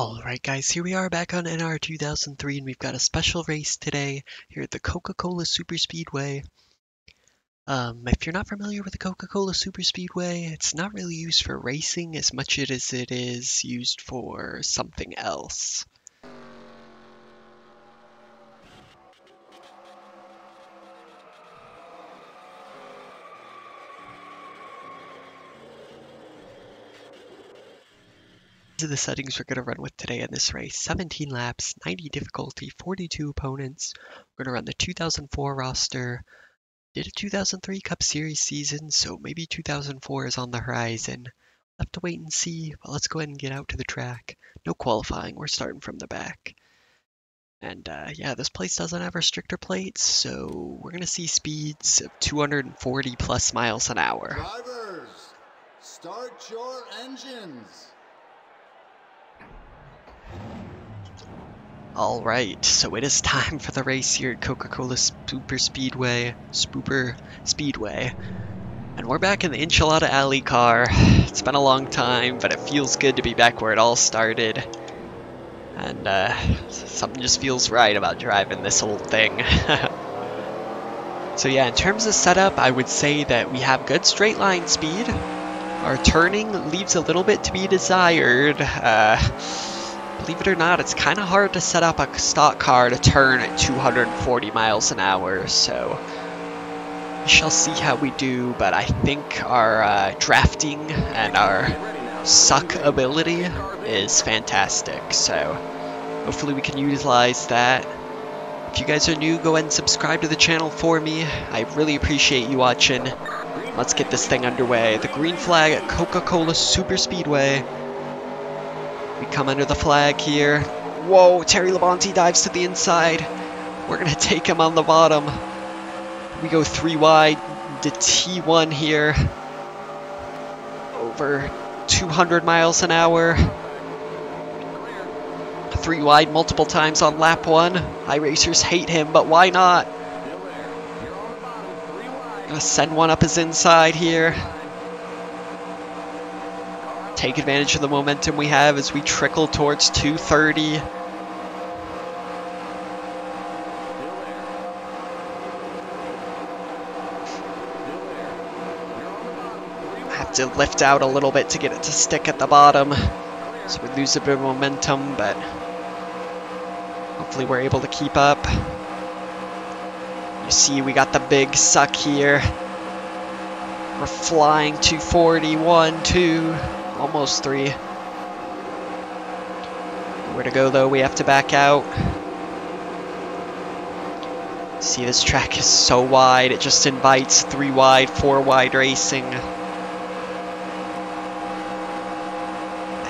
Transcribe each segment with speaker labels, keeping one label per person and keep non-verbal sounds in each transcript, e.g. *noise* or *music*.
Speaker 1: Alright guys, here we are back on NR 2003 and we've got a special race today here at the Coca-Cola Super Speedway. Um, if you're not familiar with the Coca-Cola Super Speedway, it's not really used for racing as much as it is used for something else. These are the settings we're going to run with today in this race. 17 laps, 90 difficulty, 42 opponents. We're going to run the 2004 roster. Did a 2003 Cup Series season, so maybe 2004 is on the horizon. We'll have to wait and see, but let's go ahead and get out to the track. No qualifying, we're starting from the back. And uh, yeah, this place doesn't have restrictor plates, so we're going to see speeds of 240 plus miles an hour.
Speaker 2: Drivers, start your engines.
Speaker 1: Alright, so it is time for the race here at Coca-Cola Super Speedway, Spooper Speedway. And we're back in the Enchilada Alley car. It's been a long time, but it feels good to be back where it all started. And uh, something just feels right about driving this old thing. *laughs* so yeah, in terms of setup, I would say that we have good straight line speed. Our turning leaves a little bit to be desired. Uh, believe it or not, it's kind of hard to set up a stock car to turn at 240 miles an hour, so we shall see how we do, but I think our uh, drafting and our suck ability is fantastic, so hopefully we can utilize that. If you guys are new, go ahead and subscribe to the channel for me. I really appreciate you watching. Let's get this thing underway. The green flag at Coca-Cola Super Speedway. We come under the flag here. Whoa, Terry Labonte dives to the inside. We're going *laughs* to take him on the bottom. We go three wide to T1 here. Over 200 miles an hour. Three wide multiple times on lap one. High racers hate him, but why not? Gonna send one up his inside here take advantage of the momentum we have as we trickle towards 230. Have to lift out a little bit to get it to stick at the bottom. So we lose a bit of momentum, but hopefully we're able to keep up. You see we got the big suck here. We're flying 241, 2 almost three. Where to go though, we have to back out. See, this track is so wide, it just invites three wide, four wide racing.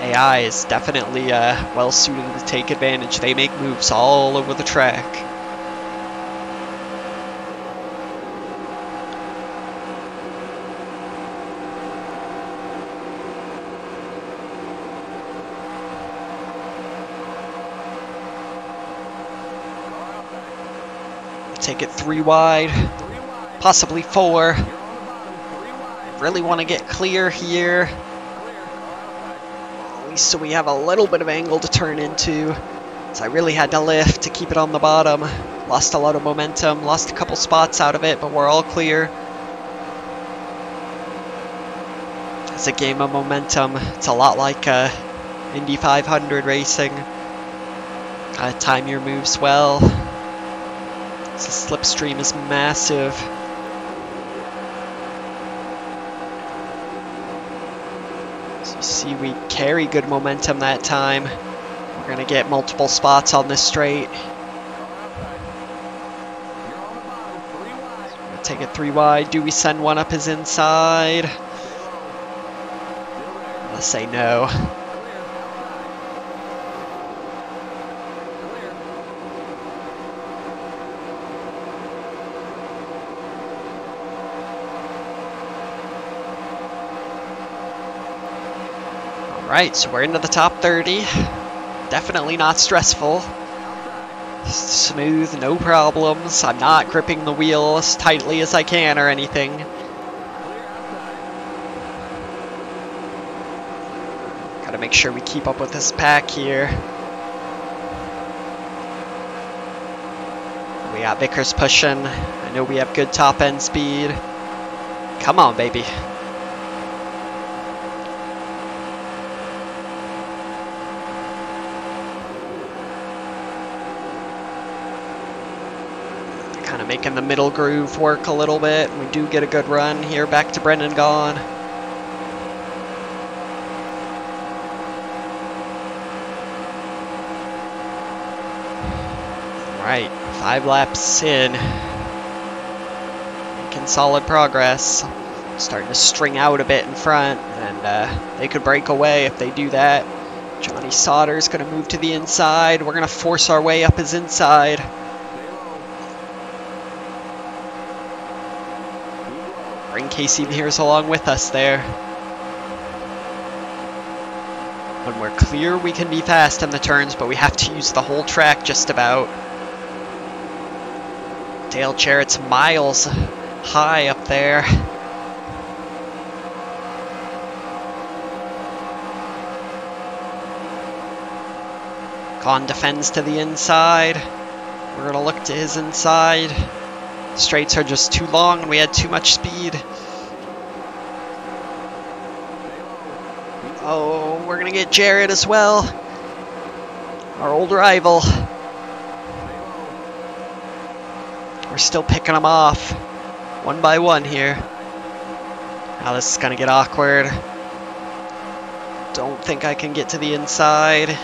Speaker 1: AI is definitely uh, well suited to take advantage. They make moves all over the track. Take it three wide, possibly four. Really want to get clear here. At least so we have a little bit of angle to turn into. So I really had to lift to keep it on the bottom. Lost a lot of momentum, lost a couple spots out of it, but we're all clear. It's a game of momentum. It's a lot like uh, Indy 500 racing. Gotta time your moves well. The slipstream is massive. So you see we carry good momentum that time. We're going to get multiple spots on this straight. Take it three wide. Do we send one up his inside? Let's say no. Right, so we're into the top 30. Definitely not stressful. Smooth, no problems. I'm not gripping the wheel as tightly as I can or anything. Gotta make sure we keep up with this pack here. We got Vickers pushing. I know we have good top end speed. Come on, baby. Kind of making the middle groove work a little bit. We do get a good run here back to Brendan Gaughan. Right, five laps in. Making solid progress. Starting to string out a bit in front, and uh, they could break away if they do that. Johnny Sauter's going to move to the inside. We're going to force our way up his inside. Bring Casey Mears along with us there. When we're clear, we can be fast in the turns, but we have to use the whole track just about. Dale Jarrett's miles high up there. Gaughan defends to the inside. We're going to look to his inside. Straights are just too long and we had too much speed. Oh, we're to get Jarrett as well. Our old rival. We're still picking them off. One by one here. Now this is to get awkward. Don't think I can get to the inside.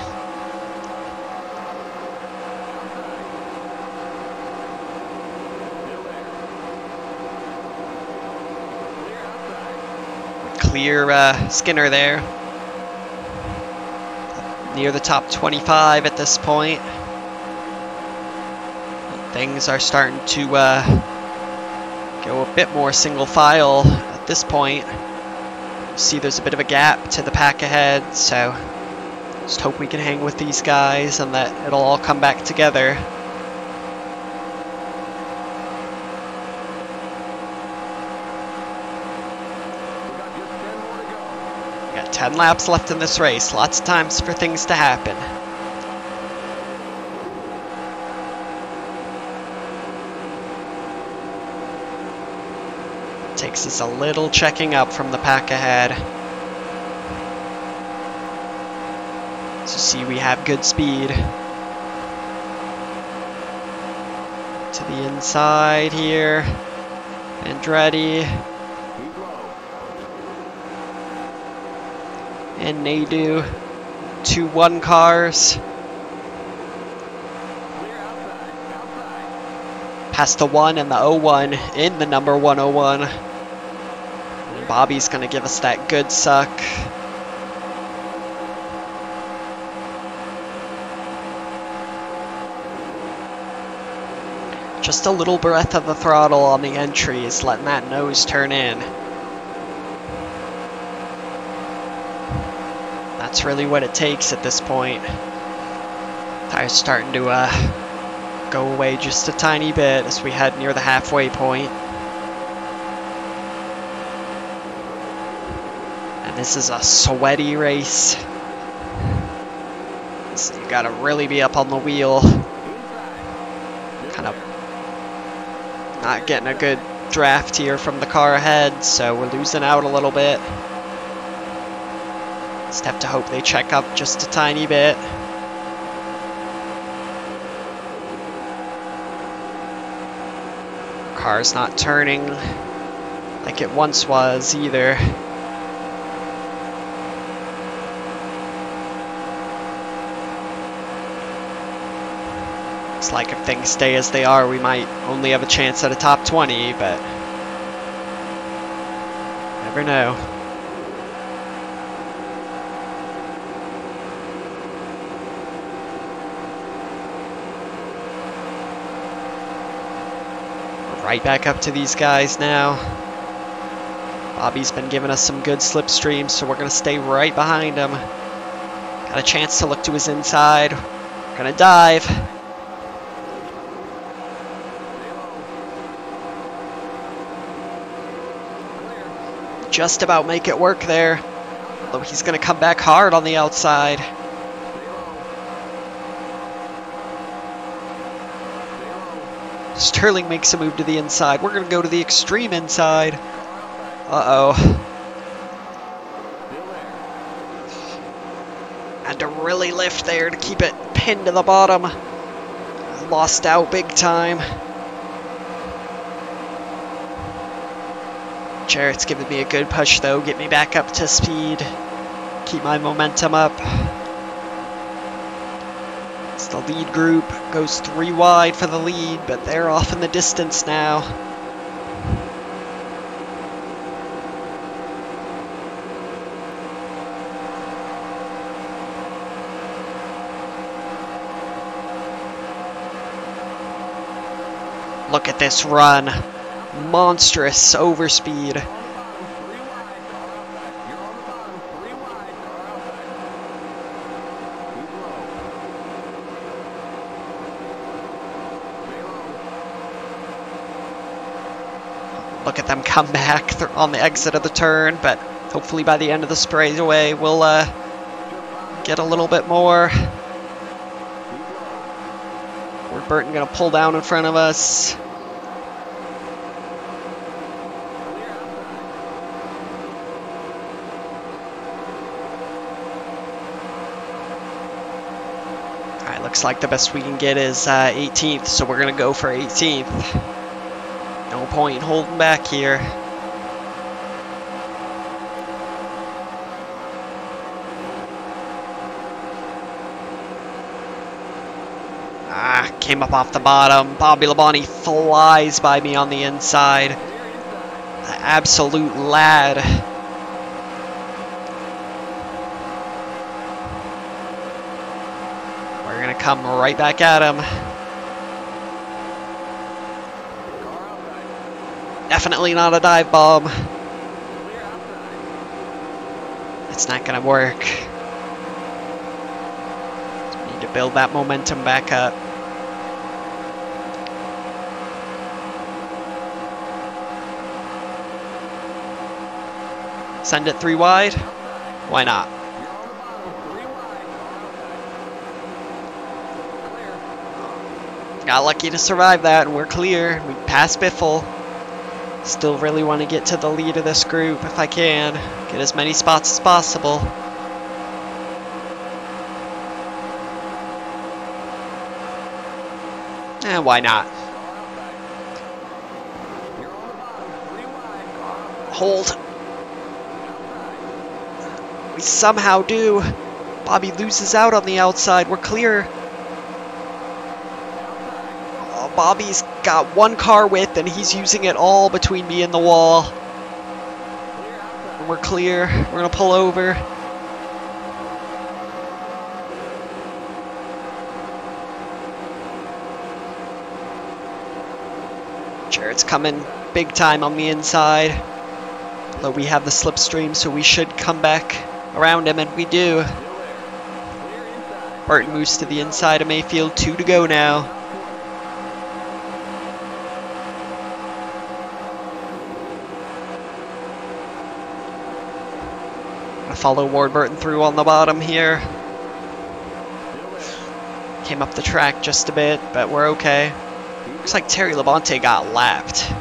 Speaker 1: Clear uh, Skinner there. Near the top 25 at this point. Things are starting to uh, go a bit more single file at this point. See there's a bit of a gap to the pack ahead, so just hope we can hang with these guys and that it'll all come back together. Got 10 laps left in this race, lots of times for things to happen. Takes us a little checking up from the pack ahead. So see we have good speed. To the inside here. Andretti. And Nadeau. Two one cars. Past the 1 and the 01 in the number 101. And Bobby's going to give us that good suck. Just a little breath of the throttle on the entry is letting that nose turn in. That's really what it takes at this point. Tires starting to uh, go away just a tiny bit as we head near the halfway point. And this is a sweaty race. So you gotta really be up on the wheel. Kind of not getting a good draft here from the car ahead, so we're losing out a little bit. Just have to hope they check up just a tiny bit. Car's not turning like it once was either. It's like if things stay as they are, we might only have a chance at a top 20, but never know. Right back up to these guys now. Bobby's been giving us some good slipstreams, so we're going to stay right behind him. Got a chance to look to his inside. We're going to dive. Just about make it work there. Although he's going to come back hard on the outside. Sterling makes a move to the inside. We're going to go to the extreme inside. Uh-oh. Had to really lift there to keep it pinned to the bottom. Lost out big time. Jarrett's giving me a good push though, get me back up to speed. Keep my momentum up. Lead group, goes three wide for the lead, but they're off in the distance now. Look at this run. Monstrous overspeed. Look at them come back on the exit of the turn, but hopefully by the end of the straightaway we'll uh, get a little bit more. Ward Burton gonna pull down in front of us. Alright, looks like the best we can get is uh, 18th, so we're gonna go for 18th. Point holding back here. Ah, came up off the bottom. Bobby Labonte flies by me on the inside. Absolute lad. We're gonna come right back at him. Definitely not a dive bomb. It's not gonna work. Need to build that momentum back up. Send it three wide? Why not? Got lucky to survive that, and we're clear. We passed Biffle. Still really want to get to the lead of this group if I can. Get as many spots as possible. Eh, why not? Hold. We somehow do. Bobby loses out on the outside. We're clear. Oh, Bobby's got one car width and he's using it all between me and the wall. And we're clear. We're going to pull over. Jarrett's coming big time on the inside. Although we have the slipstream, so we should come back around him, and we do. Burton moves to the inside of Mayfield. Two to go now. Follow Ward Burton through on the bottom here. Came up the track just a bit, but we're okay. Looks like Terry Labonte got lapped.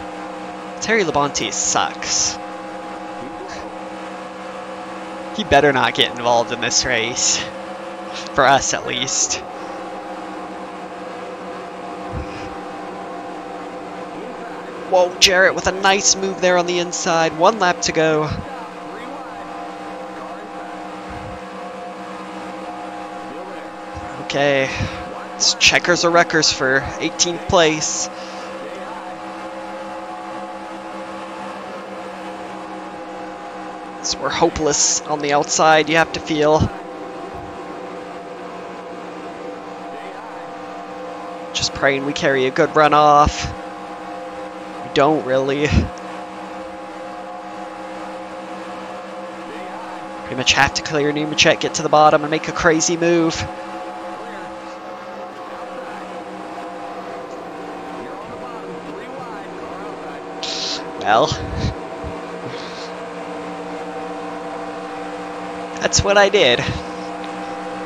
Speaker 1: Terry Labonte sucks. He better not get involved in this race. For us, at least. Whoa, Jarrett with a nice move there on the inside. One lap to go. Okay. It's checkers or wreckers for 18th place. So we're hopeless on the outside, you have to feel. Just praying we carry a good run off. We don't really. Pretty much have to clear Nemechek, get to the bottom, and make a crazy move. Well. that's what I did.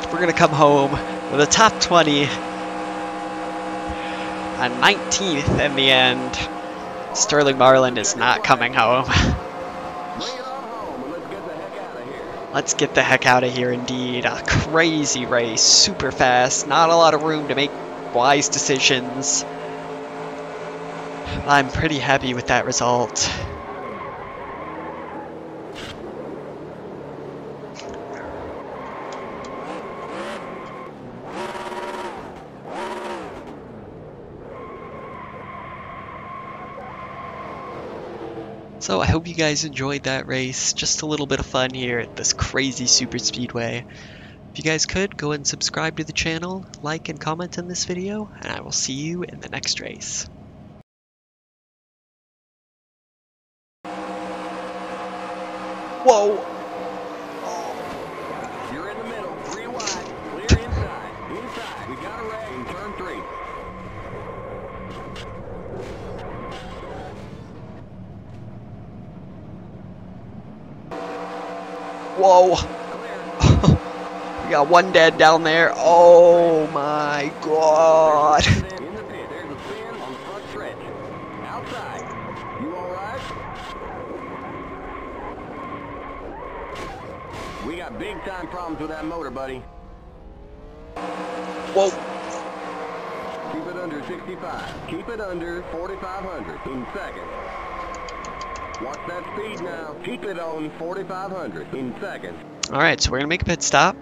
Speaker 1: We're gonna come home with a top 20, a 19th in the end. Sterling Marlin is not coming home.
Speaker 3: Bring it on home and let's get the heck out of here.
Speaker 1: Let's get the heck out of here indeed. A crazy race, super fast, not a lot of room to make wise decisions. I'm pretty happy with that result. So I hope you guys enjoyed that race. Just a little bit of fun here at this crazy super speedway. If you guys could, go and subscribe to the channel, like and comment on this video, and I will see you in the next race. Whoa!
Speaker 3: You're in the middle, three wide, clear inside, inside. We got a wreck in turn three.
Speaker 1: Whoa! *laughs* We got one dead down there. Oh my god!
Speaker 3: In the pit, there's a spin on the front stretch. Outside. You alright? We got big time problems with that motor, buddy.
Speaker 1: Whoa!
Speaker 3: Keep it under 65. Keep it under 4,500 in second. Watch that speed now. Keep it on 4,500 in second.
Speaker 1: Alright, so we're gonna make a pit stop.